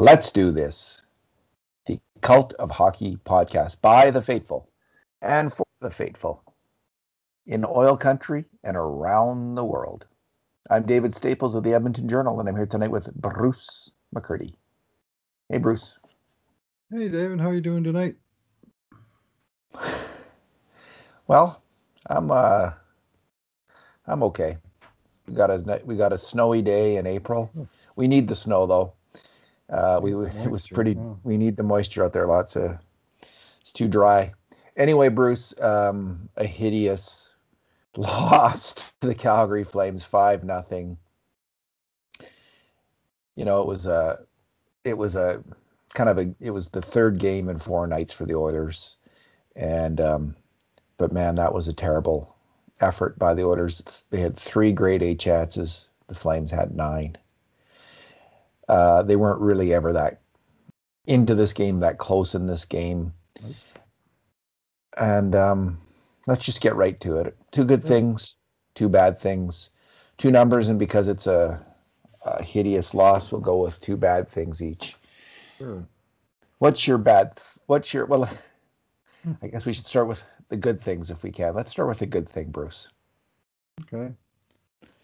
Let's do this. The Cult of Hockey podcast by the faithful and for the faithful in oil country and around the world. I'm David Staples of the Edmonton Journal, and I'm here tonight with Bruce McCurdy. Hey, Bruce. Hey, David. How are you doing tonight? Well, I'm uh, I'm okay. We got a we got a snowy day in April. We need the snow though. Uh, we it was pretty. We need the moisture out there. Lots of. It's too dry. Anyway, Bruce, um, a hideous lost to the Calgary Flames five nothing. You know, it was a, it was a kind of a, it was the third game in four nights for the Oilers, and um, but man, that was a terrible effort by the Oilers. They had three grade A chances. The Flames had nine. Uh, they weren't really ever that into this game, that close in this game. And um, let's just get right to it. Two good things, two bad things, two numbers, and because it's a, a hideous loss, we'll go with two bad things each. Sure. What's your bad? What's your well? I guess we should start with the good things if we can. Let's start with the good thing, Bruce. Okay.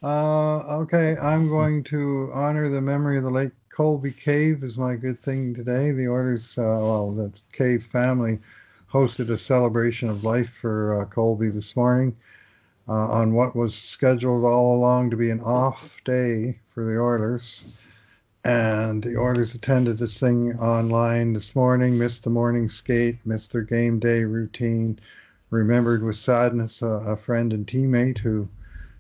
Uh, okay, I'm going to honor the memory of the late Colby Cave as my good thing today. The Oilers, uh, well, the Cave family hosted a celebration of life for uh, Colby this morning uh, on what was scheduled all along to be an off day for the Oilers. And the Oilers attended this thing online this morning, missed the morning skate, missed their game day routine, remembered with sadness a, a friend and teammate who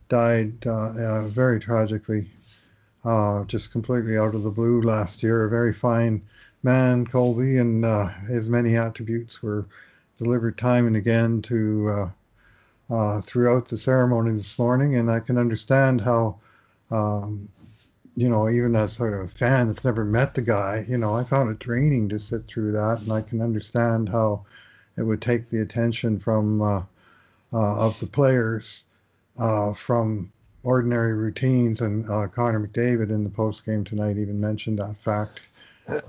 died uh, uh, very tragically, uh, just completely out of the blue last year. A very fine man, Colby, and uh, his many attributes were delivered time and again to uh, uh, throughout the ceremony this morning. And I can understand how, um, you know, even as sort of a fan that's never met the guy, you know, I found it draining to sit through that, and I can understand how it would take the attention from of the players uh, from ordinary routines. And uh, Connor McDavid in the post game tonight even mentioned that fact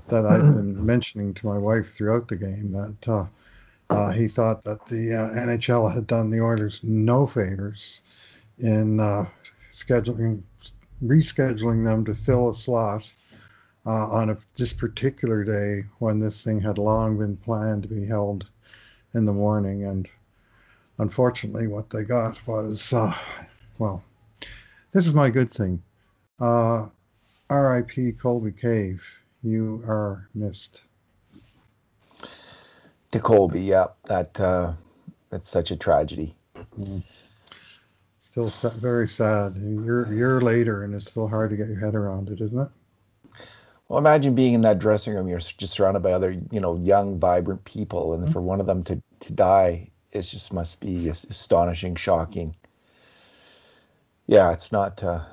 that I've been mentioning to my wife throughout the game that uh, uh he thought that the uh, NHL had done the Oilers no favors in uh, scheduling, rescheduling them to fill a slot. on a, this particular day when this thing had long been planned to be held in the morning and unfortunately, what they got was, uh, well, this is my good thing. Uh, R.I.P. Colby Cave, you are missed. To Colby, yeah, that uh, that's such a tragedy. Mm. Still sa- very sad. A year, year later, and it's still hard to get your head around it, isn't it? Well, imagine being in that dressing room. You're just surrounded by other, you know, young, vibrant people, and mm-hmm. for one of them to to die it just must be astonishing, shocking. Yeah, it's not a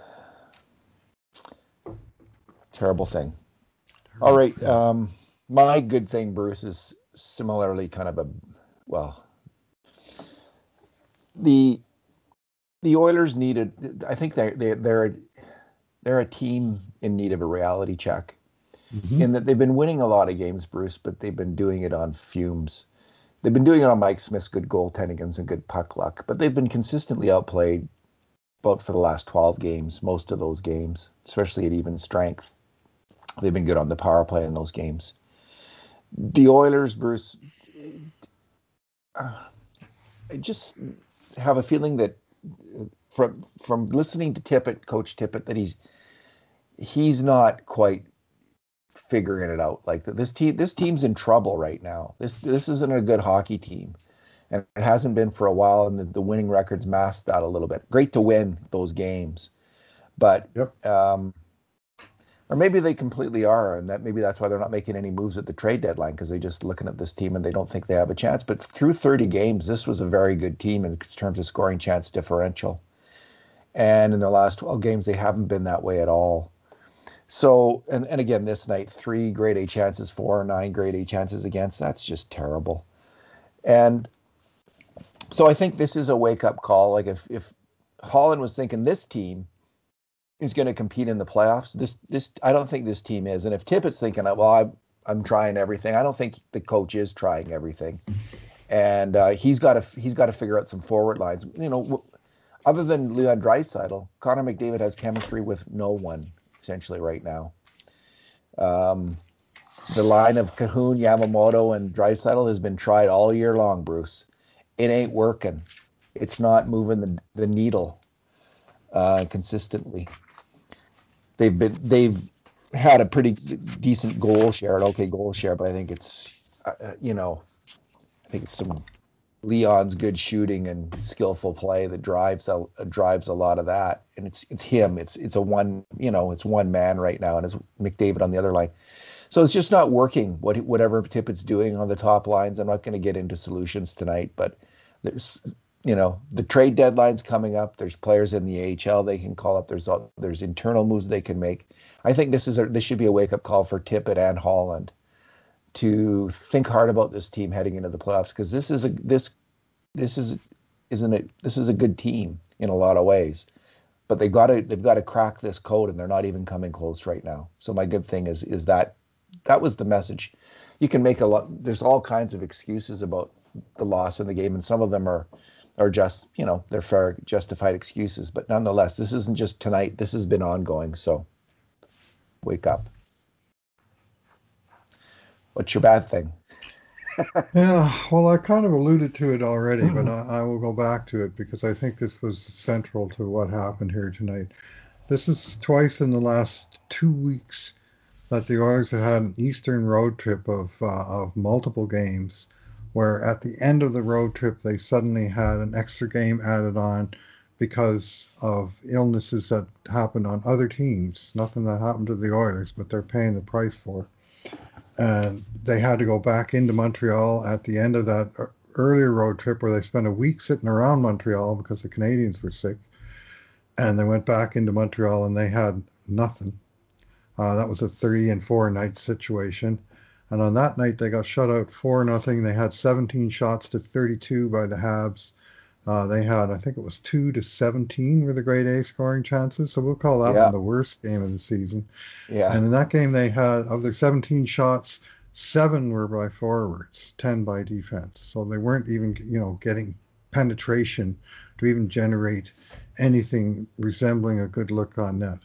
uh, terrible thing. All right, um, my good thing, Bruce, is similarly kind of a well. The the Oilers needed. I think they they they're they're a team in need of a reality check. Mm-hmm. In that they've been winning a lot of games, Bruce, but they've been doing it on fumes. They've been doing it on Mike Smith's good goaltending and some good puck luck, but they've been consistently outplayed about for the last 12 games, most of those games, especially at even strength. They've been good on the power play in those games. The Oilers, Bruce, uh, I just have a feeling that from from listening to Tippett, Coach Tippett, that he's he's not quite figuring it out. Like this team, this team's in trouble right now. This this isn't a good hockey team, and it hasn't been for a while. And the, the winning records masked that a little bit. Great to win those games, but yep. um, or maybe they completely are, and that maybe that's why they're not making any moves at the trade deadline because they're just looking at this team and they don't think they have a chance. But through 30 games, this was a very good team in terms of scoring chance differential. And in the last 12 games, they haven't been that way at all. So, and, and again, this night, three grade A chances for, nine grade A chances against. That's just terrible. And so I think this is a wake up call. Like if, if Holland was thinking this team is going to compete in the playoffs. This this I don't think this team is. And if Tippett's thinking, well, I'm I'm trying everything. I don't think the coach is trying everything, and uh, he's got to he's got to figure out some forward lines. You know, other than Leon Draisaitl, Connor McDavid has chemistry with no one essentially right now. Um, the line of Kahun, Yamamoto, and Draisaitl has been tried all year long, Bruce. It ain't working. It's not moving the, the needle uh, consistently. They've been they've had a pretty decent goal share, an okay goal share, but I think it's uh, uh you know, I think it's some Leon's good shooting and skillful play that drives a drives a lot of that, and it's it's him. It's it's a one you know it's one man right now, and it's McDavid on the other line. So it's just not working. What whatever Tippett's doing on the top lines, I'm not going to get into solutions tonight, but there's you know the trade deadline's coming up. There's players in the AHL they can call up. There's there's internal moves they can make. I think this is a, this should be a wake up call for Tippett and Holland to think hard about this team heading into the playoffs because this is a this this is isn't it this is a good team in a lot of ways. But they've got to they've got to crack this code and they're not even coming close right now. So my good thing is is that that was the message. You can make a lot there's all kinds of excuses about the loss in the game and some of them are are just you know they're fair justified excuses. But nonetheless this isn't just tonight this has been ongoing. So wake up What's your bad thing? yeah, well, I kind of alluded to it already, but I, I, will go back to it because I think this was central to what happened here tonight. This is twice in the last two weeks that the Oilers have had an Eastern road trip of uh, of multiple games, where at the end of the road trip they suddenly had an extra game added on because of illnesses that happened on other teams. Nothing that happened to the Oilers, but they're paying the price for and they had to go back into Montreal at the end of that earlier road trip where they spent a week sitting around Montreal because the Canadiens were sick. And they went back into Montreal and they had nothing. Uh, that was a three and four night situation. And on that night, they got shut out four nothing. They had 17 shots to 32 by the Habs. Uh, they had, I think it was two to 17 were the grade A scoring chances. So we'll call that yeah. one the worst game of the season. Yeah. And in that game, they had, of their 17 shots, seven were by forwards, 10 by defense. So they weren't even, you know, getting penetration to even generate anything resembling a good look on net.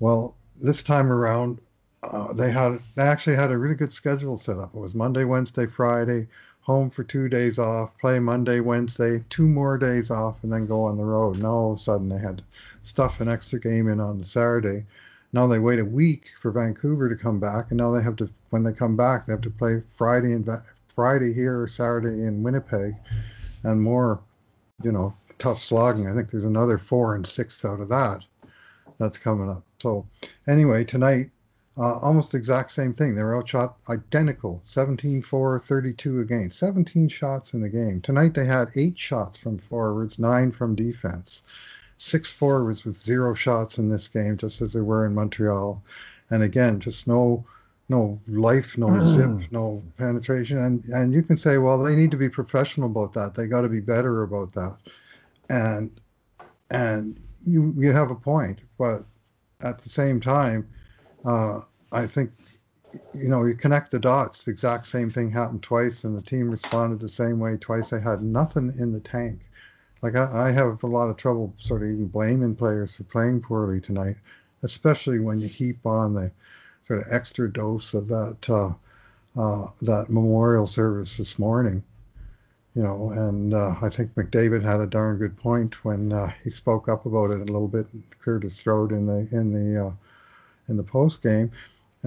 Well, this time around, uh, they had they actually had a really good schedule set up. It was Monday, Wednesday, Friday, home for two days off, play Monday, Wednesday, two more days off, and then go on the road. Now all of a sudden they had stuff an extra game in on the Saturday. Now they wait a week for Vancouver to come back, and now they have to when they come back they have to play Friday and Friday here, Saturday in Winnipeg, and more, you know, tough slogging. I think there's another four and six out of that that's coming up. So anyway, tonight uh, almost the exact same thing. They were outshot identical 17 4, 32 against. 17 shots in the game. Tonight they had eight shots from forwards, nine from defense. Six forwards with zero shots in this game, just as there were in Montreal. And again, just no no life, no mm. zip, no penetration. And and you can say, well, they need to be professional about that. They got to be better about that. And and you you have a point, but at the same time, uh, I think, you know, you connect the dots. The exact same thing happened twice, and the team responded the same way twice. They had nothing in the tank. Like I, I have a lot of trouble sort of even blaming players for playing poorly tonight, especially when you heap on the sort of extra dose of that uh, uh, that memorial service this morning. You know, and uh, I think McDavid had a darn good point when uh, he spoke up about it a little bit, and cleared his throat in the in the uh, in the post game.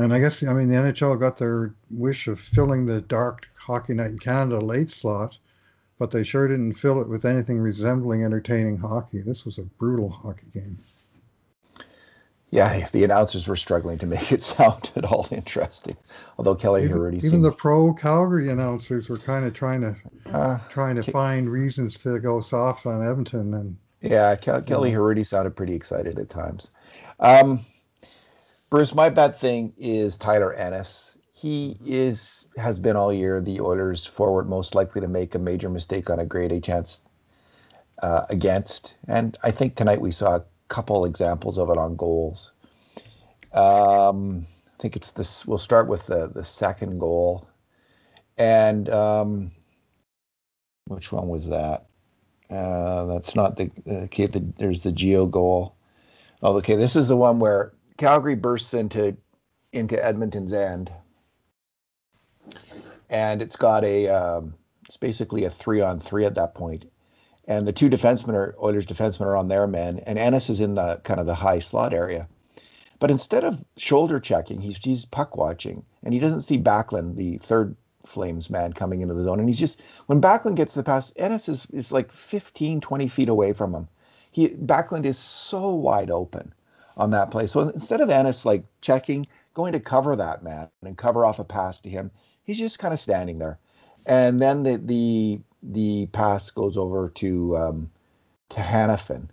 And I guess I mean the NHL got their wish of filling the dark hockey night in Canada late slot, but they sure didn't fill it with anything resembling entertaining hockey. This was a brutal hockey game. Yeah, the announcers were struggling to make it sound at all interesting. Although Kelly even, even seemed... the pro Calgary announcers were kind of trying to uh, trying to find reasons to go soft on Edmonton and yeah, Kelly Hrudey sounded pretty excited at times. Um, Bruce, my bad thing is Tyler Ennis. He is has been all year the Oilers forward most likely to make a major mistake on a grade A chance uh, against, and I think tonight we saw a couple examples of it on goals. Um, I think it's this. We'll start with the the second goal, and um, which one was that? Uh, that's not the okay. The, there's the Geo goal. Oh, okay. This is the one where Calgary bursts into into Edmonton's end, and it's got a um, it's basically a three on three at that point, and the two defensemen are Oilers defensemen are on their men, and Ennis is in the kind of the high slot area. But instead of shoulder checking, he's he's puck watching, and he doesn't see Backlund, the third Flames man, coming into the zone. And he's just when Backlund gets the pass, Ennis is is like 15, 20 feet away from him. He Backlund is so wide open on that play. So instead of Ennis like checking, going to cover that man and cover off a pass to him, he's just kind of standing there. And then the the the pass goes over to um, to Hanifin,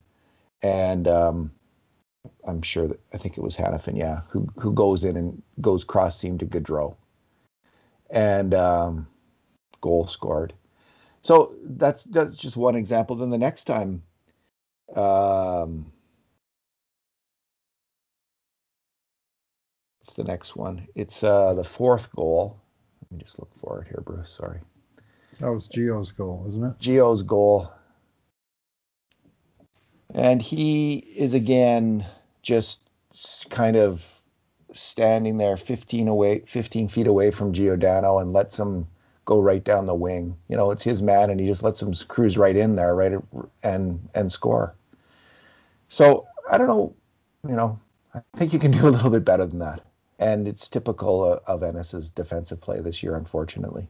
and um, I'm sure that I think it was Hanifin, yeah, who who goes in and goes cross seam to Gaudreau, and um, goal scored. So that's that's just one example. Then the next time, um, it's the next one. It's uh, the fourth goal. Let me just look for it here, Bruce. Sorry. That was Geo's goal, isn't it? Geo's goal. And he is again just kind of standing there 15 away 15 feet away from Giordano and lets him go right down the wing. You know, it's his man and he just lets him cruise right in there, right and and score. So, I don't know, you know, I think you can do a little bit better than that. And it's typical of Ennis's defensive play this year, unfortunately.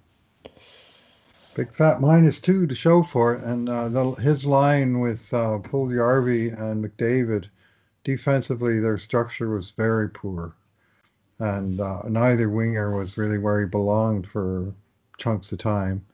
Big fat minus two to show for it, and uh, the, his line with uh, Puljujarvi and McDavid, defensively, their structure was very poor, and uh, neither winger was really where he belonged for chunks of time.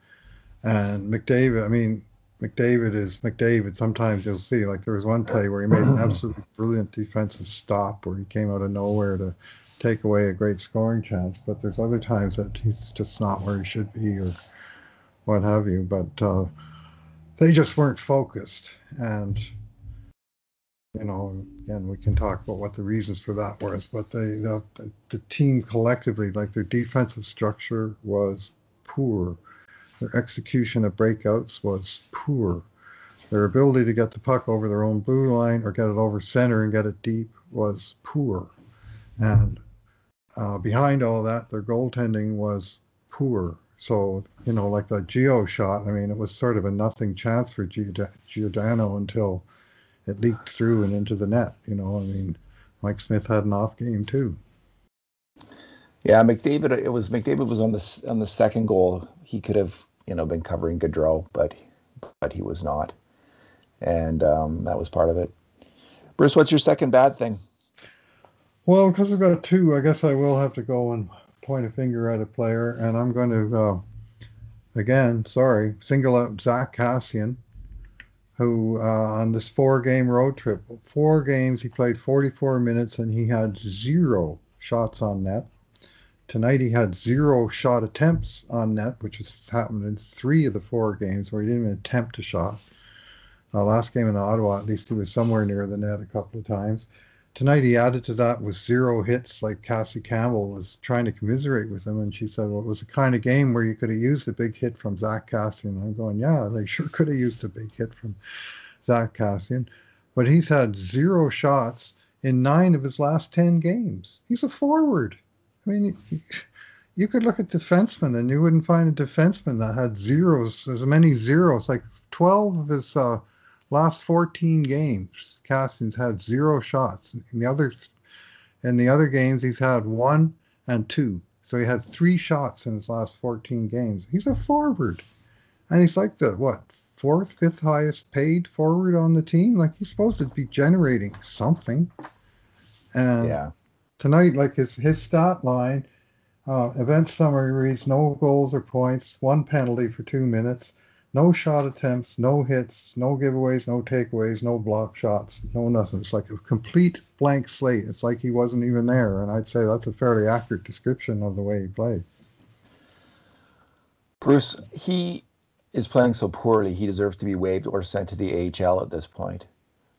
And McDavid, I mean, McDavid is McDavid. Sometimes you'll see, like there was one play where he made an absolutely brilliant defensive stop where he came out of nowhere to take away a great scoring chance. But there's other times that he's just not where he should be, or what have you. But uh, they just weren't focused. And, you know, again, we can talk about what the reasons for that was. But they, the, the team collectively, like their defensive structure was poor. Their execution of breakouts was poor. Their ability to get the puck over their own blue line or get it over center and get it deep was poor. And uh, behind all that, their goaltending was poor. So, you know, like the Geo shot, I mean, it was sort of a nothing chance for Giordano until it leaked through and into the net. You know, I mean, Mike Smith had an off game too. Yeah, McDavid. It was McDavid was on the on the second goal. He could have, you know, been covering Gaudreau, but but he was not, and um, that was part of it. Bruce, what's your second bad thing? Well, because I've got two, I guess I will have to go and point a finger at a player, and I'm going to, uh, again, sorry, single out Zack Kassian, who uh, on this four game road trip, four games, he played 44 minutes and he had zero shots on net. Tonight he had zero shot attempts on net, which has happened in three of the four games where he didn't even attempt a shot. Uh, last game in Ottawa, at least he was somewhere near the net a couple of times tonight he added to that with zero hits like cassie campbell was trying to commiserate with him and she said well it was the kind of game where you could have used a big hit from Zack Kassian and i'm going yeah they sure could have used a big hit from Zack Kassian but he's had zero shots in nine of his last 10 games. He's a forward. I mean you could look at defensemen and you wouldn't find a defenseman that had zeros as many zeros like 12 of his uh, last 14 games, Kassian's had zero shots. In the other, in the other games, he's had one and two. So he had three shots in his last 14 games. He's a forward, and he's like the what fourth, fifth highest paid forward on the team. Like he's supposed to be generating something. And yeah. tonight, like his his stat line, uh, event summary reads: no goals or points, one penalty for two minutes no shot attempts, no hits, no giveaways, no takeaways, no block shots, no nothing. It's like a complete blank slate. It's like he wasn't even there. And I'd say that's a fairly accurate description of the way he played. Bruce, he is playing so poorly, he deserves to be waived or sent to the AHL at this point.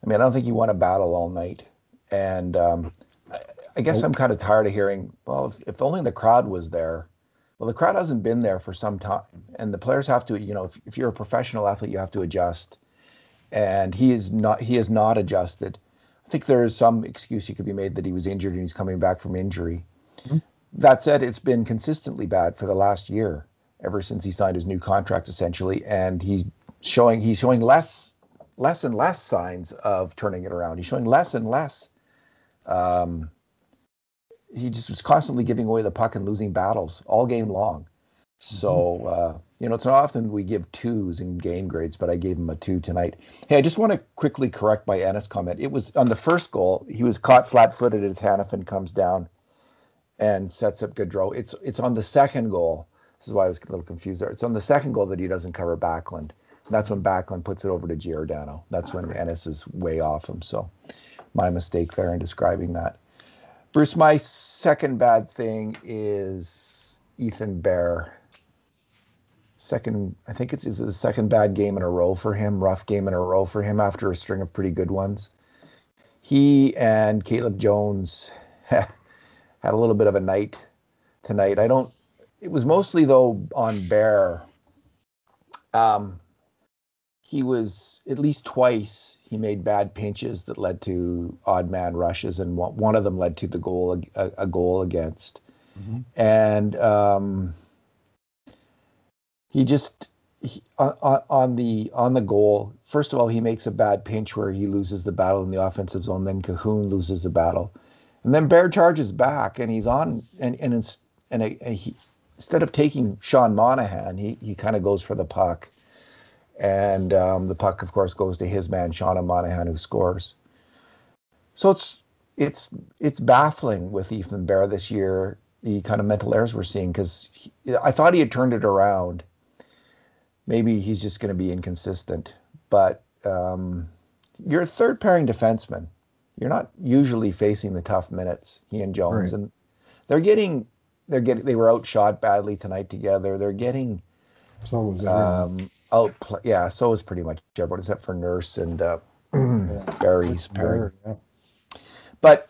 I mean, I don't think he won a battle all night. And um, I, I, guess I'm kind of tired of hearing, well, if, if, only the crowd was there. Well, the crowd hasn't been there for some time. And the players have to, you know, if, if you're a professional athlete, you have to adjust. And he is not, he has not adjusted. I think there is some excuse he could be made that he was injured and he's coming back from injury. Mm-hmm. That said, it's been consistently bad for the last year, ever since he signed his new contract, essentially, and he's showing he's showing less less and less signs of turning it around. He's showing less and less. Um, he just was constantly giving away the puck and losing battles all game long. So mm-hmm. uh, you know, it's not often we give twos in game grades, but I gave him a two tonight. Hey, I just want to quickly correct my Ennis comment. It was on the first goal. He was caught flat-footed as Hanifin comes down and sets up Gaudreau. It's it's on the second goal. This is why I was a little confused there. It's on the second goal that he doesn't cover Backlund. And that's when Backlund puts it over to Giordano. That's when Ennis is way off him. So my mistake there in describing that. Bruce, my second bad thing is Ethan Bear. Second i think it's is the second bad game in a row for him rough game in a row for him after a string of pretty good ones? He and caleb jones had a little bit of a night tonight. I don't it was mostly though on bear. Um he was at least twice he made bad pinches that led to odd man rushes and one of them led to the goal a, a goal against mm-hmm. and um he just he, on, on the on the goal. First of all, he makes a bad pinch where he loses the battle in the offensive zone. Then Kahun loses the battle, and then Bear charges back, and he's on and and and, a, a, he, instead of taking Sean Monahan, he he kind of goes for the puck, and um, the puck, of course, goes to his man Sean Monahan, who scores. So it's it's it's baffling with Ethan Bear this year the kind of mental errors we're seeing because I thought he had turned it around maybe he's just going to be inconsistent. But um, you're a third pairing defenseman. You're not usually facing the tough minutes. He and Jones, right. and they're getting they're getting they were outshot badly tonight together. They're getting so was um, out. Yeah, so was pretty much everyone except for Nurse and uh, yeah. Barrie's pairing. Yeah. But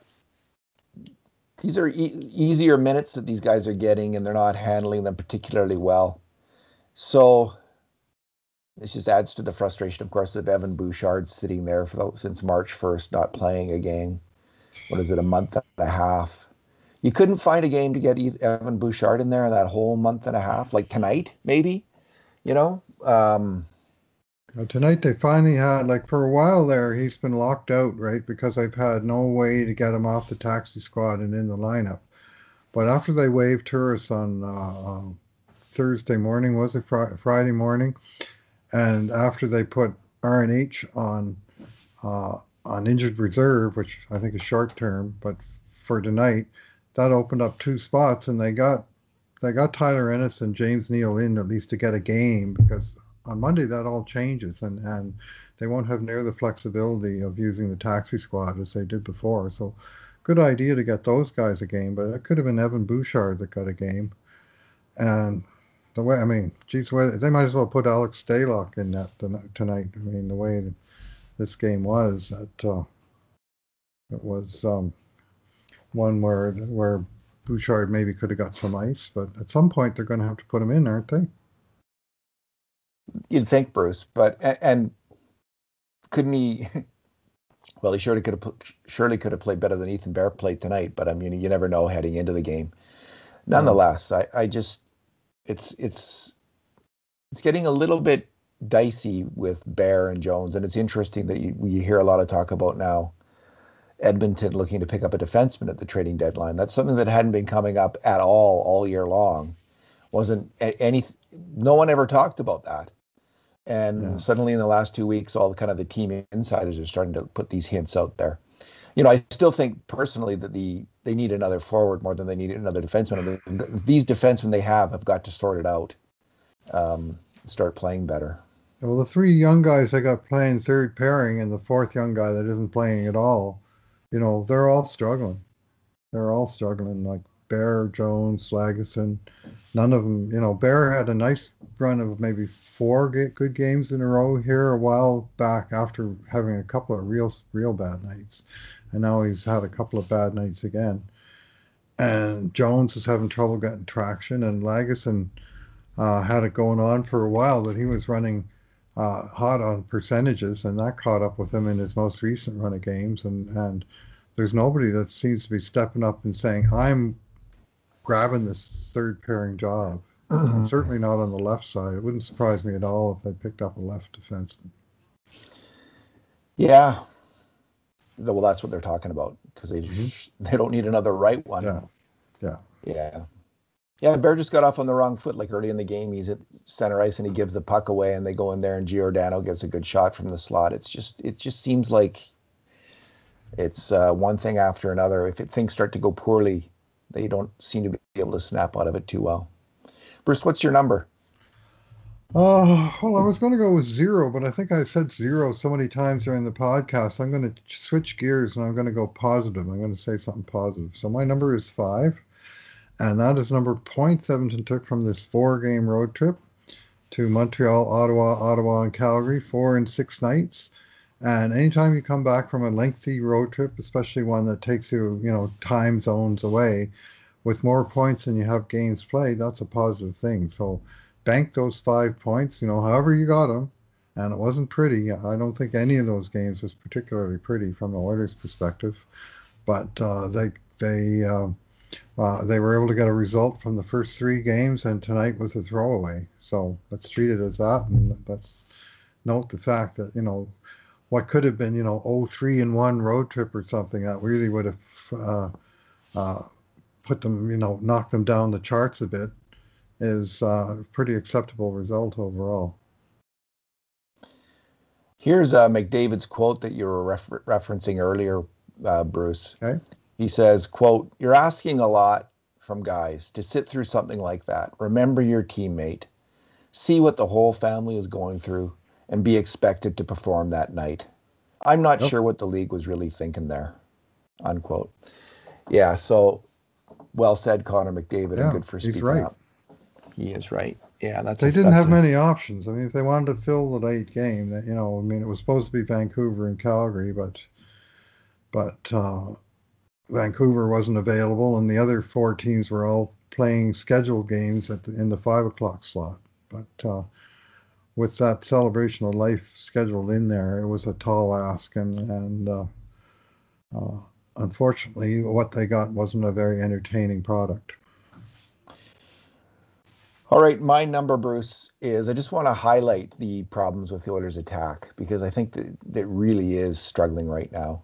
these are e- easier minutes that these guys are getting, and they're not handling them particularly well. So this just adds to the frustration, of course, of Evan Bouchard sitting there for the, since March 1st, not playing a game. What is it, a month and a half? You couldn't find a game to get Evan Bouchard in there in that whole month and a half, like tonight, maybe. You know. Um, tonight they finally had, like, for a while there, he's been locked out, right? Because they've had no way to get him off the taxi squad and in the lineup. But after they waived Turris on uh, um, Thursday morning, was it fr- Friday morning? and after they put RNH on uh, on injured reserve, which I think is short term, but for tonight, that opened up two spots, and they got they got Tyler Ennis and James Neal in at least to get a game because on Monday that all changes, and and they won't have near the flexibility of using the taxi squad as they did before. So, good idea to get those guys a game, but it could have been Evan Bouchard that got a game, and the way I mean, geez, they might as well put Alex Stalock in that tonight. I mean, the way this game was, that uh, it was um, one where where Bouchard maybe could have got some ice, but at some point they're going to have to put him in, aren't they? You'd think, Bruce, but and couldn't he? Well, he surely could have surely could have played better than Ethan Bear played tonight, but I mean, you never know heading into the game. Nonetheless, I, I just it's it's it's getting a little bit dicey with Bear and Jones, and it's interesting that you, you hear a lot of talk about now. Edmonton looking to pick up a defenseman at the trading deadline. That's something that hadn't been coming up at all all year long. Wasn't any no one ever talked about that. And yeah. suddenly in the last two weeks, all the kind of the team insiders are starting to put these hints out there. You know, I still think personally that the they need another forward more than they need another defenseman. These defensemen they have have got to sort it out, um, start playing better. Well, the three young guys they got playing third pairing, and the fourth young guy that isn't playing at all, you know, they're all struggling. They're all struggling. Like Bear, Jones, Lagesson. None of them, you know, Bear had a nice run of maybe four good games in a row here a while back after having a couple of real, real bad nights. And now he's had a couple of bad nights again. And Jones is having trouble getting traction, and Lagesson uh, had it going on for a while, but he was running uh, hot on percentages, and that caught up with him in his most recent run of games. And, and there's nobody that seems to be stepping up and saying, I'm grabbing this third pairing job. certainly not on the left side. It wouldn't surprise me at all if they picked up a left defenseman. Yeah. Well, that's what they're talking about because they mm-hmm. they don't need another right one. Yeah. Yeah. Yeah. Yeah, Bear just got off on the wrong foot. Like early in the game, he's at center ice and he gives the puck away, and they go in there, and Giordano gets a good shot from the slot. It's just, it just seems like it's uh, one thing after another. If it, things start to go poorly, they don't seem to be able to snap out of it too well. Bruce, what's your number? Uh, well, I was going to go with zero, but I think I said zero so many times during the podcast. I'm going to switch gears and I'm going to go positive. I'm going to say something positive. So my number is five and that is number points Edmonton took from this four game road trip to Montreal, Ottawa, Ottawa, and Calgary, four and six nights. And anytime you come back from a lengthy road trip, especially one that takes you, you know, time zones away, with more points than you have games played, that's a positive thing. So bank those five points, you know, however you got them. And it wasn't pretty. I don't think any of those games was particularly pretty from the Oilers' perspective, but uh, they they. Uh, uh, they were able to get a result from the first three games, and tonight was a throwaway. So let's treat it as that, and let's note the fact that you know what could have been you know oh three and one road trip or something that really would have uh, uh, put them you know knocked them down the charts a bit is uh, a pretty acceptable result overall. Here's uh, McDavid's quote that you were refer- referencing earlier, uh, Bruce. Okay. He says, quote, You're asking a lot from guys to sit through something like that. Remember your teammate. See what the whole family is going through and be expected to perform that night. I'm not sure what the league was really thinking there. Unquote. Yeah, so well said, Connor McDavid, yeah, and good for speaking right. up. He is right. Yeah, that's. They a, didn't that's have a, many options. I mean, if they wanted to fill the late game, that you know, I mean, it was supposed to be Vancouver and Calgary, but, but uh, Vancouver wasn't available, and the other four teams were all playing scheduled games at the, in the five o'clock slot. But uh, with that celebration of life scheduled in there, it was a tall ask, and and uh, uh, unfortunately, what they got wasn't a very entertaining product. All right, my number, Bruce, is I just want to highlight the problems with the Oilers' attack because I think that that really is struggling right now,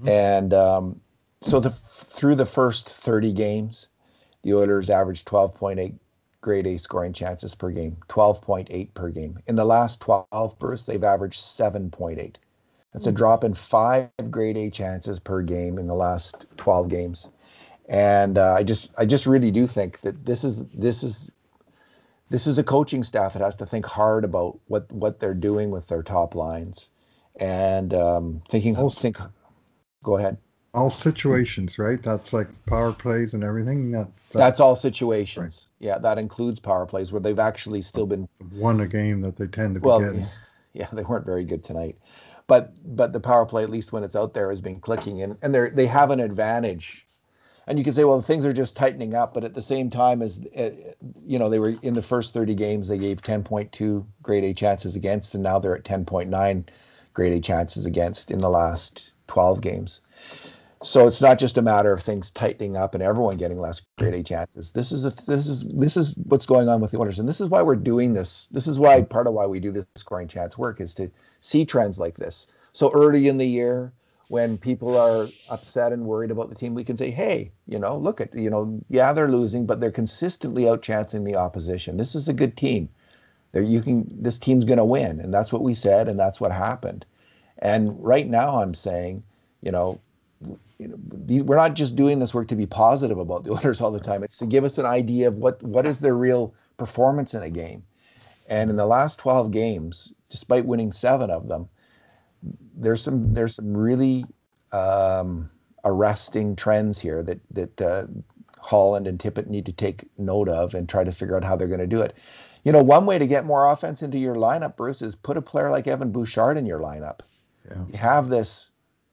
mm-hmm. and um, so the through the first 30 games, the Oilers averaged 12.8 grade A scoring chances per game, 12.8 per game. In the last 12 bursts, they've averaged 7.8. That's a hmm. drop in five grade A chances per game in the last 12 games. And uh, I just, I just really do think that this is, this is, this is a coaching staff that has to think hard about what what they're doing with their top lines, and um, thinking. Also, think. Go ahead all situations, right? That's like power plays and everything. That, that that's all situations. Right. Yeah, that includes power plays where they've actually still been won a game that they tend to be well, getting. Yeah, they weren't very good tonight, but but the power play, at least when it's out there, has been clicking, and and they they have an advantage. And you can say, well, things are just tightening up, but at the same time, as uh, you know, they were in the first 30 games, they gave 10.2 grade A chances against, and now they're at 10.9 grade A chances against in the last 12 games. So it's not just a matter of things tightening up and everyone getting less grade A chances. This is a, this is this is what's going on with the orders, and this is why we're doing this. This is why part of why we do this scoring chance work is to see trends like this. So early in the year, when people are upset and worried about the team, we can say, "Hey, you know, look at you know, yeah, they're losing, but they're consistently outchancing the opposition. This is a good team. There, you can this team's going to win, and that's what we said, and that's what happened. And right now, I'm saying, you know, you know, these, we're not just doing this work to be positive about the Oilers all the time. It's to give us an idea of what what is their real performance in a game. And in the last 12 games, despite winning seven of them, there's some there's some really um, arresting trends here that that uh, Holland and Tippett need to take note of and try to figure out how they're going to do it. You know, one way to get more offense into your lineup, Bruce, is put a player like Evan Bouchard in your lineup. Yeah. You have this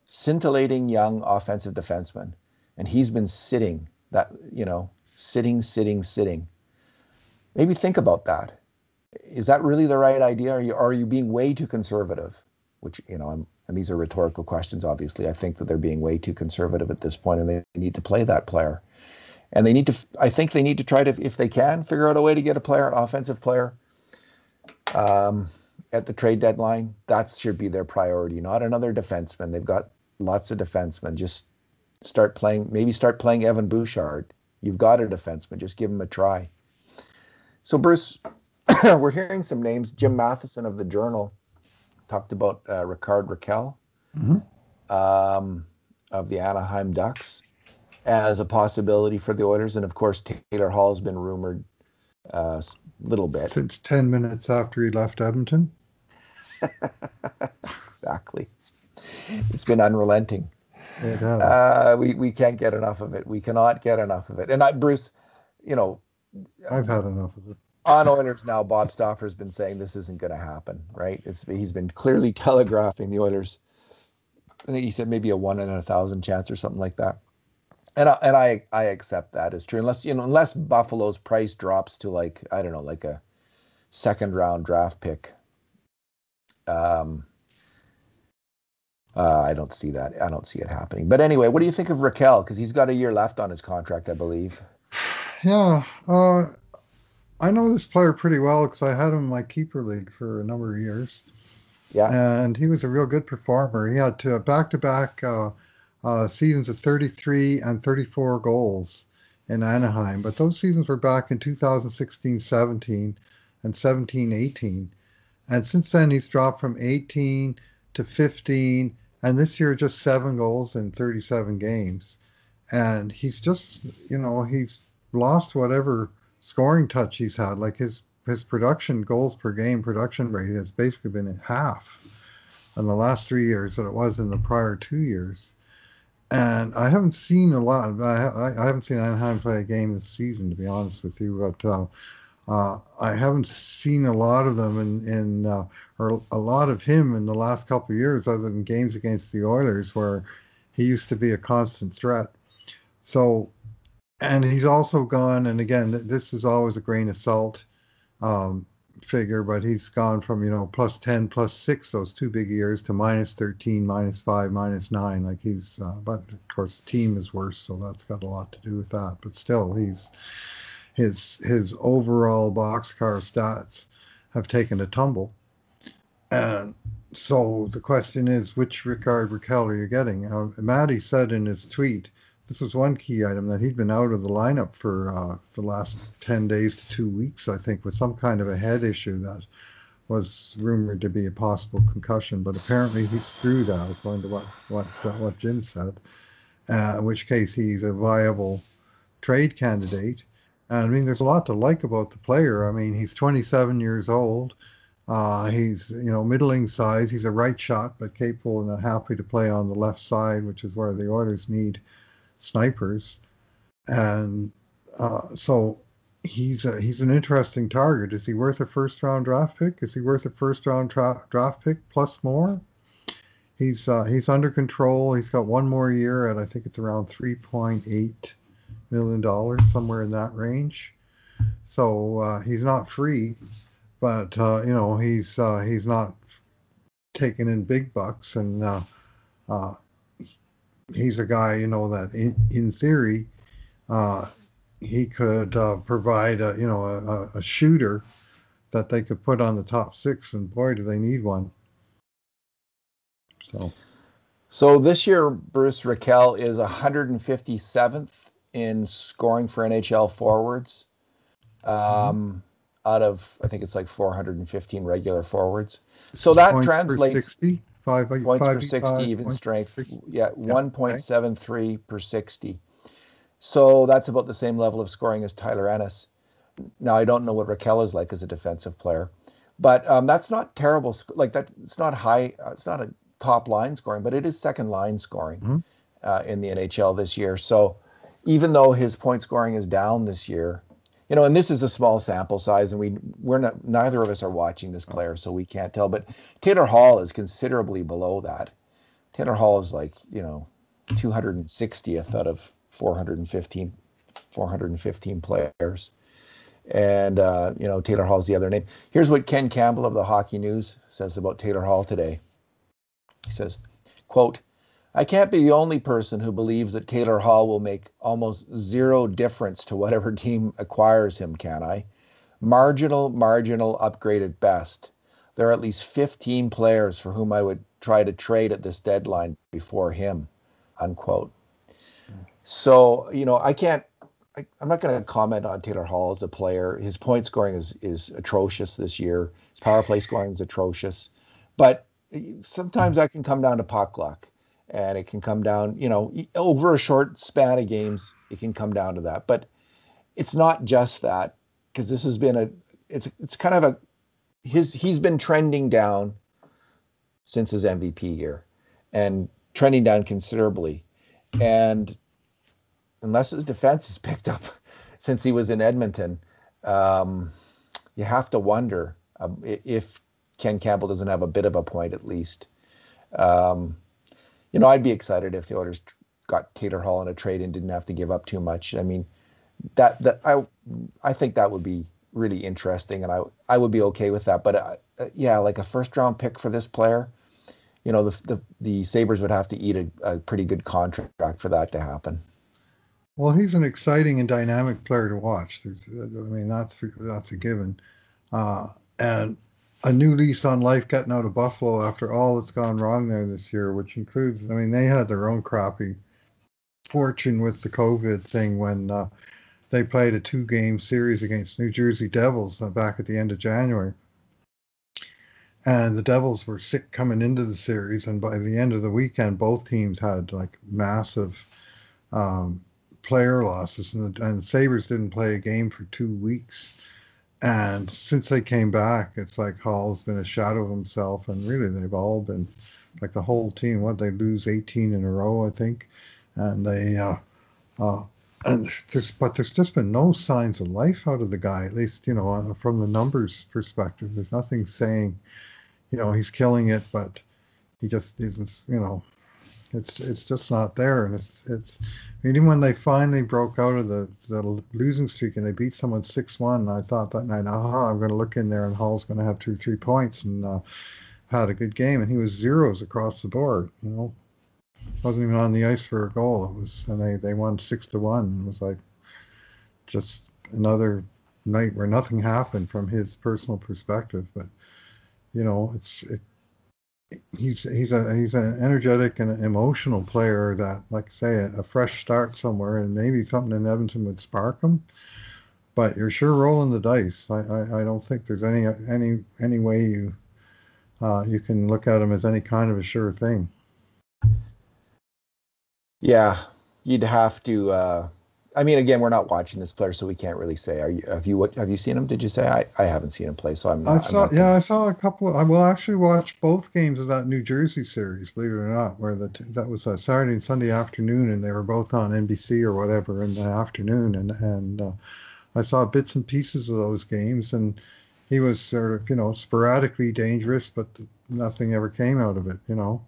scintillating young offensive defenseman, and he's been sitting that, you know, sitting, sitting, sitting. Maybe think about that. Is that really the right idea? Are you are you being way too conservative? Which you know, I'm, and these are rhetorical questions. Obviously, I think that they're being way too conservative at this point, and they need to play that player. And they need to. I think they need to try to, if they can, figure out a way to get a player, an offensive player, um, at the trade deadline. That should be their priority, not another defenseman. They've got lots of defensemen. Just start playing. Maybe start playing Evan Bouchard. You've got a defenseman. Just give him a try. So Bruce, we're hearing some names. Jim Matheson of the Journal talked about uh, Rickard Rakell mm-hmm. um, of the Anaheim Ducks as a possibility for the Oilers, and of course Taylor Hall has been rumored a uh, little bit since ten minutes after he left Edmonton. exactly, it's been unrelenting. It has. Uh, we we can't get enough of it. We cannot get enough of it. And I, Bruce, you know, I've had enough of it on Oilers now, Bob Stauffer's been saying this isn't going to happen, right? It's he's been clearly telegraphing the Oilers. I think he said maybe a one in a thousand chance or something like that. And I, and I I accept that as true unless you know unless Buffalo's price drops to like I don't know like a second round draft pick. Um, uh, I don't see that. I don't see it happening. But anyway, what do you think of Rakell? Because he's got a year left on his contract, I believe. Yeah, uh, I know this player pretty well because I had him in my keeper league for a number of years. Yeah. And he was a real good performer. He had to back to back seasons of 33 and 34 goals in Anaheim. But those seasons were back in 2016 17 and 17 18. And since then, he's dropped from 18 to 15. And this year, just seven goals in 37 games. And he's just, you know, he's lost whatever scoring touch he's had. Like his his production goals per game production rate has basically been in half in the last three years than it was in the prior two years. And I haven't seen a lot. I, I haven't seen Anaheim play a game this season, to be honest with you. But uh, uh, I haven't seen a lot of them in, in uh, or a lot of him in the last couple of years, other than games against the Oilers, where he used to be a constant threat. So and he's also gone, and again, this is always a grain of salt um, figure, but he's gone from, you know, plus 10, plus six, those two big years, to minus 13, minus five, minus nine. Like he's, uh, but of course, the team is worse, so that's got a lot to do with that. But still, he's, his, his overall boxcar stats have taken a tumble. And so the question is, which Rickard Rakell are you getting? Uh, Matty said in his tweet, this was one key item that he'd been out of the lineup for uh, the last 10 days to two weeks, I think, with some kind of a head issue that was rumored to be a possible concussion. But apparently he's through that, according to what, what, uh, what Jim said, uh, in which case he's a viable trade candidate. And I mean, there's a lot to like about the player. I mean, he's 27 years old. Uh, he's you know middling size. He's a right shot, but capable and happy to play on the left side, which is where the Oilers need snipers, and uh, so he's a, he's an interesting target. Is he worth a first round draft pick? Is he worth a first round tra- draft pick plus more? He's uh, he's under control. He's got one more year and I think it's around three point eight million dollars, somewhere in that range. So uh, he's not free, but uh, you know he's uh, he's not taking in big bucks, and uh, uh, he's a guy, you know, that in, in theory, uh, he could uh, provide a, you know, a, a, shooter that they could put on the top six, and boy, do they need one. So, so this year, Bruce Rakell is 157th in scoring for NHL forwards. Um, mm-hmm. Out of I think it's like 415 regular forwards. So that translates 60 five points five, per 60 five, even strength. 60. Yeah, yeah 1.73 okay. per 60. So that's about the same level of scoring as Tyler Ennis. Now I don't know what Rakell is like as a defensive player, but um, that's not terrible. Like that, it's not high. Uh, it's not a top line scoring, but it is second line scoring mm-hmm. uh, in the NHL this year. So even though his point scoring is down this year, you know, and this is a small sample size, and we we're not neither of us are watching this player, so we can't tell. But Taylor Hall is considerably below that. Taylor Hall is like you know, 260th out of 415 415 players. And uh, you know, Taylor Hall is the other name. Here's what Ken Campbell of the Hockey News says about Taylor Hall today. He says, quote, I can't be the only person who believes that Taylor Hall will make almost zero difference to whatever team acquires him, can I? Marginal, marginal upgrade at best. There are at least 15 players for whom I would try to trade at this deadline before him, unquote. So, you know, I can't, I, am not going to comment on Taylor Hall as a player. His point scoring is, is atrocious this year. His power play scoring is atrocious. But eh, sometimes that can come down to puck luck and it can come down, you know, over a short span of games, it can come down to that. But it's not just that because this has been a, it's it's kind of a, his he's been trending down since his MVP year, and trending down considerably, and unless his defense is picked up since he was in Edmonton, um, you have to wonder um, if Ken Campbell doesn't have a bit of a point at least. Um, you know, I'd be excited if the Oilers got Taylor Hall in a trade and didn't have to give up too much. I mean, that that I I think that would be really interesting, and I I would be okay with that. But uh, uh, yeah, like a first round pick for this player, you know, the the, the Sabres would have to eat a, a pretty good contract for that to happen. Well, he's an exciting and dynamic player to watch. There's, I mean, that's that's a given, uh, and a new lease on life getting out of Buffalo after all that's gone wrong there this year, which includes, I mean, they had their own crappy fortune with the COVID thing when uh, they played a two game series against New Jersey Devils uh, back at the end of January. And the Devils were sick coming into the series, and by the end of the weekend, both teams had like massive um, player losses, and the and Sabres didn't play a game for two weeks and since they came back, it's like Hall's been a shadow of himself, and really they've all been like the whole team. What they lose 18 in a row, I think, and they uh, uh, and there's but there's just been no signs of life out of the guy. At least you know uh, from the numbers perspective, there's nothing saying, you know, he's killing it, but he just isn't. You know, it's it's just not there, and it's it's. Even when they finally broke out of the the losing streak and they beat someone six one, I thought that night, aha, I'm going to look in there and Hall's going to have two three points and uh, had a good game, and he was zeros across the board. You know, wasn't even on the ice for a goal. It was, and they they won six to one. It was like just another night where nothing happened from his personal perspective, but you know, it's it he's he's a he's an energetic and emotional player that, like say, a, a, fresh start somewhere and maybe something in Edmonton would spark him. But you're sure rolling the dice. I, I, I don't think there's any any any way you uh, you can look at him as any kind of a sure thing. Yeah, you'd have to. Uh, I mean, again, we're not watching this player, so we can't really say. Are you? Have you? What have you seen him? Did you say? I, I haven't seen him play, so I'm not. I saw. Not yeah, I saw a couple. I will actually watch both games of that New Jersey series. Believe it or not, where the that was a Saturday and Sunday afternoon, and they were both on NBC or whatever in the afternoon, and and uh, I saw bits and pieces of those games, and he was sort of you know sporadically dangerous, but nothing ever came out of it. You know,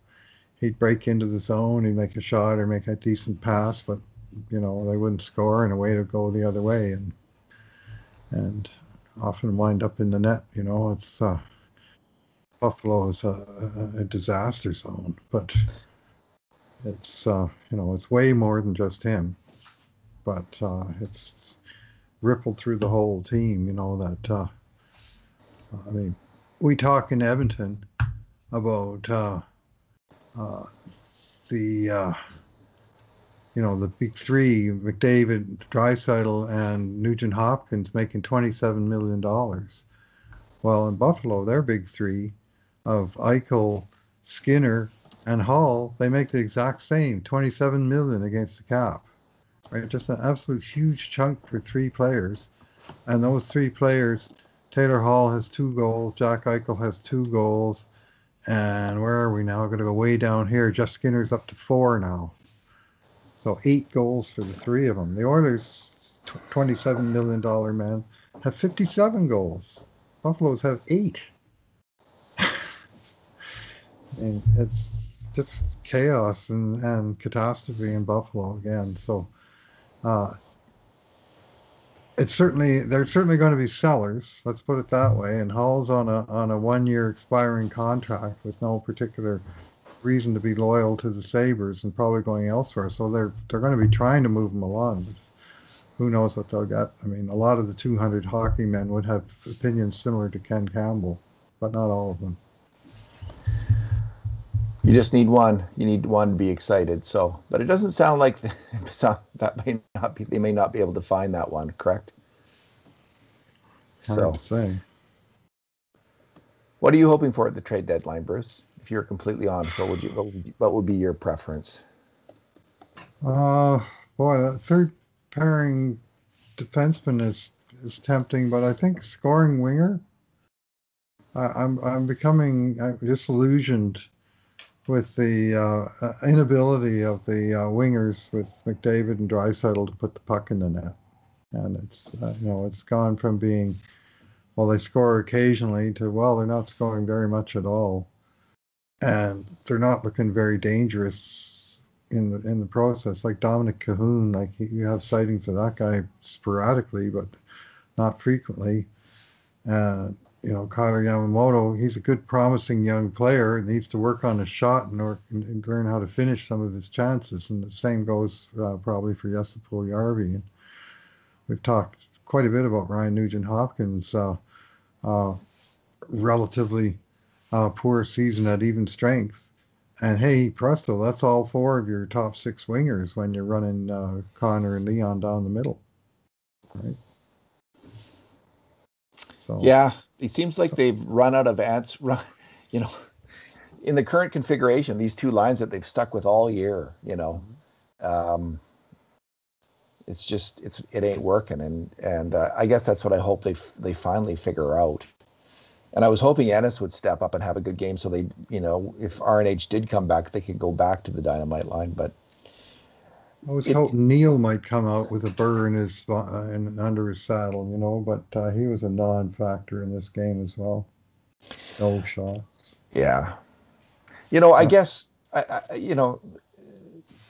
he'd break into the zone, he'd make a shot or make a decent pass, but you know they wouldn't score and away to go the other way and and often wind up in the net you know it's uh, buffalo is a, a, disaster zone but it's uh, you know it's way more than just him but uh, it's rippled through the whole team you know that uh, i mean we talk in edmonton about uh, uh, the you know, the big three, McDavid, Draisaitl, and Nugent Hopkins making $27 million. Well, in Buffalo, their big three of Eichel, Skinner, and Hall, they make the exact same, 27 million against the cap. Right? Just an absolute huge chunk for three players. And those three players, Taylor Hall has two goals, Jack Eichel has two goals, and where are we now? We're going to go way down here. Jeff Skinner's up to four now. So eight goals for the three of them. The Oilers, $27 million man, have 57 goals. Buffaloes have eight. and it's just chaos and, and catastrophe in Buffalo again. So uh, it's certainly they're certainly going to be sellers. Let's put it that way. And Hall's on a on a one year expiring contract with no particular reason to be loyal to the Sabres and probably going elsewhere. So they're they're going to be trying to move them along. But who knows what they'll get? I mean, a lot of the 200 hockey men would have opinions similar to Ken Campbell, but not all of them. You just need one. You need one to be excited. So, but it doesn't sound like that may not be. They may not be able to find that one. Correct. Hard so, to say. What are you hoping for at the trade deadline, Bruce? If you're completely honest, what would you what would, what would be your preference? Uh, boy, that third pairing defenseman is is tempting, but I think scoring winger. I, I'm I'm becoming disillusioned with the uh, uh, inability of the uh, wingers with McDavid and Draisaitl to put the puck in the net, and it's uh, you know it's gone from being well they score occasionally to well they're not scoring very much at all, and they're not looking very dangerous in the in the process. Like Dominic Kahun, like you have sightings of that guy sporadically, but not frequently. And you know, Kailer Yamamoto, he's a good, promising young player. Needs to work on his shot and, or, and learn how to finish some of his chances. And the same goes uh, probably for Jesse Puljujarvi. And we've talked quite a bit about Ryan Nugent Hopkins' uh, uh, relatively uh, poor season at even strength. And hey, presto, that's all four of your top six wingers when you're running uh, Connor and Leon down the middle, right? So yeah, it seems like they've run out of ants. You know, in the current configuration, these two lines that they've stuck with all year. You know, um, it's just it's it ain't working, and and uh, I guess that's what I hope they they finally figure out. And I was hoping Ennis would step up and have a good game, so they, you know, if RNH did come back, they could go back to the dynamite line. But I was it, hoping Neal might come out with a burr in his uh, in, under his saddle, you know, but uh, he was a non-factor in this game as well. No shots. Yeah, you know, I guess I, I, you know,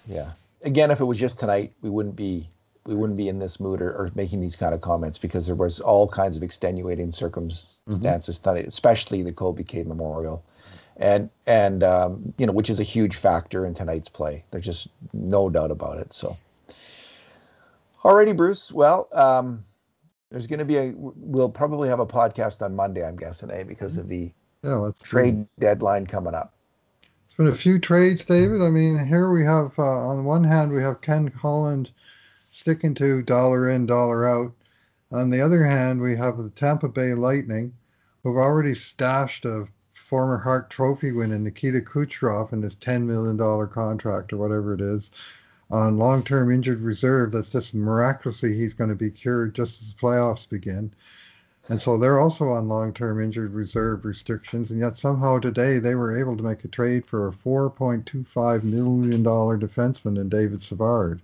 yeah. Again, if it was just tonight, we wouldn't be we wouldn't be in this mood or, or making these kind of comments because there was all kinds of extenuating circumstances mm-hmm. especially the Colby Cave Memorial and and um, you know which is a huge factor in tonight's play. There's just no doubt about it. So, alrighty, Bruce. Well, um, there's going to be a. We'll probably have a podcast on Monday. I'm guessing, eh, because of the yeah, trade deadline coming up. It's been a few trades, David. I mean, here we have uh, on one hand we have Ken Holland sticking to dollar in, dollar out. On the other hand, we have the Tampa Bay Lightning, who've already stashed a former Hart Trophy winner Nikita Kucherov in his $10 million contract or whatever it is on long term injured reserve. That's just miraculously he's going to be cured just as the playoffs begin. And so they're also on long term injured reserve restrictions. And yet somehow today they were able to make a trade for a $4.25 million defenseman in David Savard.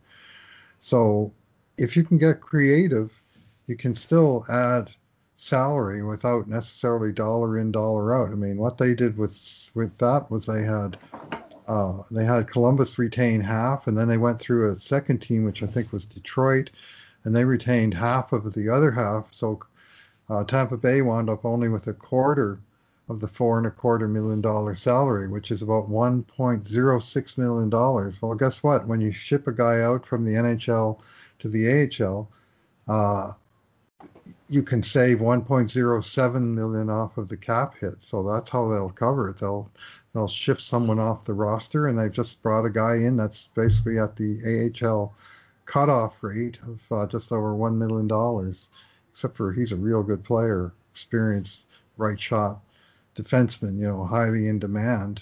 So if you can get creative, you can still add salary without necessarily dollar in dollar out. I mean, what they did with with that was they had uh, they had Columbus retain half, and then they went through a second team, which I think was Detroit, and they retained half of the other half. So uh, Tampa Bay wound up only with a quarter of the four and a quarter million dollar salary, which is about 1.06 million dollars. Well, guess what? When you ship a guy out from the NHL to the AHL, uh, you can save 1.07 million off of the cap hit. So that's how they'll cover it. They'll they'll shift someone off the roster, and they've just brought a guy in that's basically at the AHL cutoff rate of uh, just over one million dollars. Except for he's a real good player, experienced right shot defenseman, you know, highly in demand.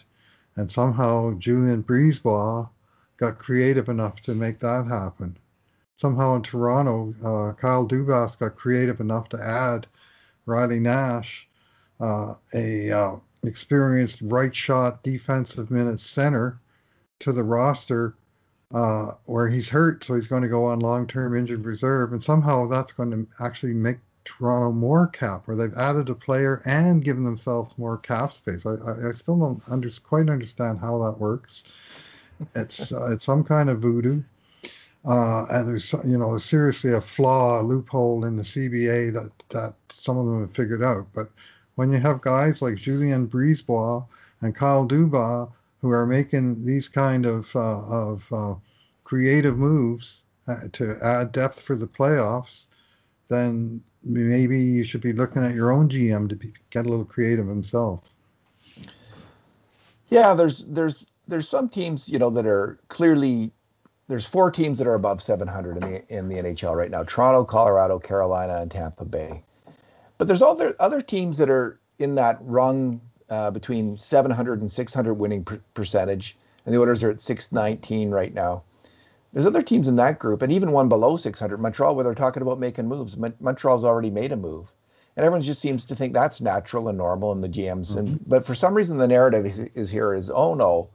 And somehow Julien BriseBois got creative enough to make that happen somehow in Toronto, uh, Kyle Dubas got creative enough to add Riley Nash, uh, a uh, experienced right shot defensive minute center, to the roster uh, where he's hurt, so he's going to go on long-term injured reserve, and somehow that's going to actually make Toronto more cap, where they've added a player and given themselves more cap space. I, I, I still don't under, quite understand how that works. It's uh, it's some kind of voodoo, uh, and there's you know seriously a flaw, a loophole in the CBA that that some of them have figured out. But when you have guys like Julien BriseBois and Kyle Dubas who are making these kind of uh, of uh, creative moves uh, to add depth for the playoffs, then maybe you should be looking at your own GM to be, get a little creative himself. Yeah, there's there's there's some teams you know that are clearly there's four teams that are above 700 in the in the NHL right now: Toronto, Colorado, Carolina, and Tampa Bay. But there's other other teams that are in that rung uh, between 700 and 600 winning per- percentage, and the Oilers are at 619 right now. There's other teams in that group, and even one below 600, Montreal, where they're talking about making moves. Mon- Montreal's already made a move, and everyone just seems to think that's natural and normal in the GMs. Mm-hmm. And but for some reason, the narrative is, is, here is, oh no,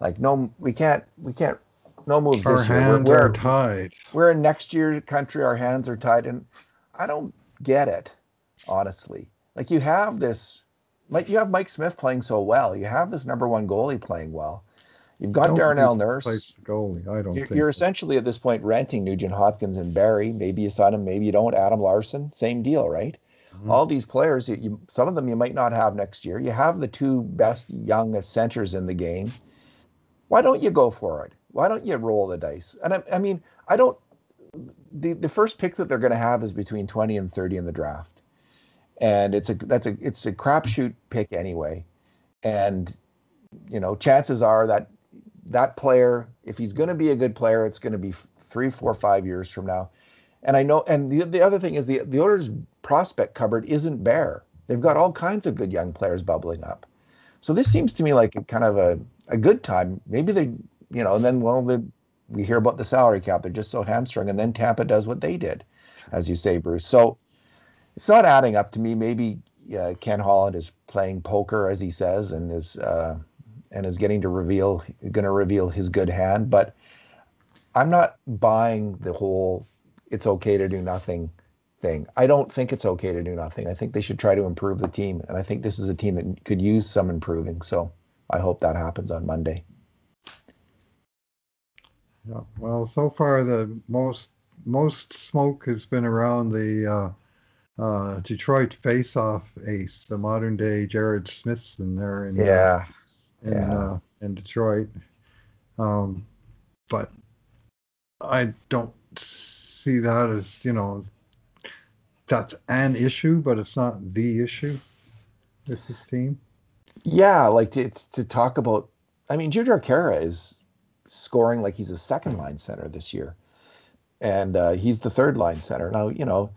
like no, we can't, we can't, no moves our this year. Hands we're, are tied. We're in next year's country. Our hands are tied, and I don't get it, honestly. Like you have this like you have Mike Smith playing so well. You have this number one goalie playing well. You've got Darnell Nurse. Place the goalie. I don't. You're, think you're essentially at this point renting Nugent Hopkins and Barrie. Maybe you sign him, maybe you don't. Adam Larsson. same deal, right? Mm-hmm. All these players, you, some of them you might not have next year. You have the two best young centers in the game. Why don't you go for it? Why don't you roll the dice? And I, I mean, I don't. The the first pick that they're going to have is between twenty and thirty in the draft and it's a that's a it's a crapshoot pick anyway. And you know, chances are that that player, if he's going to be a good player, it's going to be three, four, five years from now. And I know, and the the other thing is the the Oilers prospect cupboard isn't bare. They've got all kinds of good young players bubbling up. So this seems to me like a kind of a, a good time. Maybe they, you know, and then well, the, we hear about the salary cap. They're just so hamstrung, and then Tampa does what they did, as you say, Bruce. So it's not adding up to me. Maybe uh, Ken Holland is playing poker, as he says, and is uh, and is getting to reveal, going to reveal his good hand. But I'm not buying the whole "it's okay to do nothing" thing. I don't think it's okay to do nothing. I think they should try to improve the team, and I think this is a team that could use some improving. So I hope that happens on Monday. Yeah. Well, so far the most most smoke has been around the uh, uh, Detroit face-off ace, the modern day Jerred Smithson there in yeah uh, in, yeah. Uh, in Detroit. Um, but I don't see that as you know that's an issue, but it's not the issue with this team. Yeah, like it's to talk about. I mean, Jujhar Khaira is scoring like he's a second line center this year, and uh, he's the third line center now. You know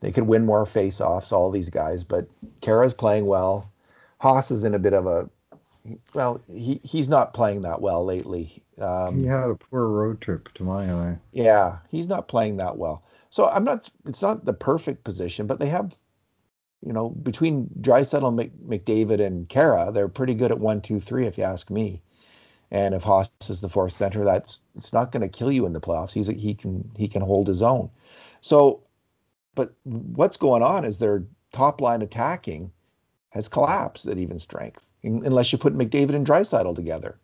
they could win more face-offs, all these guys, but Khaira's playing well. Haas is in a bit of a well, he he's not playing that well lately. Um, he had a poor road trip, to my eye. Yeah, he's not playing that well. So I'm not. It's not the perfect position, but they have, you know, between Draisaitl, Mc, McDavid, and Khaira, they're pretty good at one, two, three, if you ask me. And if Haas is the fourth center, that's it's not going to kill you in the playoffs. He's he can he can hold his own. So but what's going on is their top line attacking has collapsed at even strength, unless you put McDavid and Draisaitl together.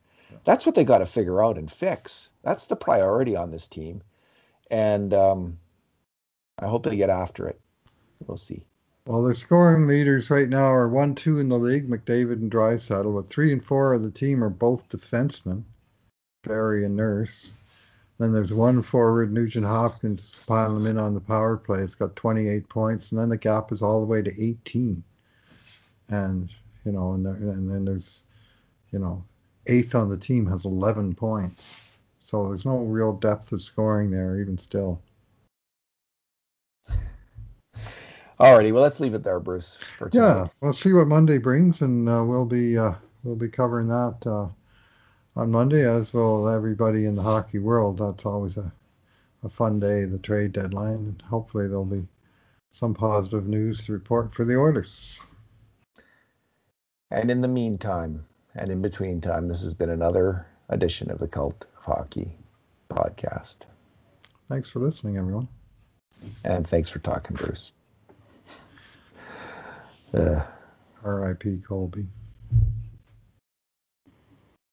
That's what they got to figure out and fix. That's the priority on this team, and um, I hope they get after it. We'll see. Well, their scoring leaders right now are one, two in the league, McDavid and Draisaitl, but three and four of the team are both defensemen, Barrie and Nurse. Then there's one forward, Nugent Hopkins, piling them in on the power play. It's got 28 points, and then the gap is all the way to 18. And you know, and, there, and then there's, you know, eighth on the team has 11 points. So there's no real depth of scoring there, even still. Alrighty, well, let's leave it there, Bruce. yeah, we'll see what Monday brings, and uh, we'll be uh, we'll be covering that. Uh, on Monday, as will everybody in the hockey world. That's always a, a fun day, the trade deadline, and hopefully there'll be some positive news to report for the Oilers. And in the meantime, and in between time, this has been another edition of the Cult of Hockey podcast. Thanks for listening, everyone. And thanks for talking, Bruce. Uh, R.I.P. Colby.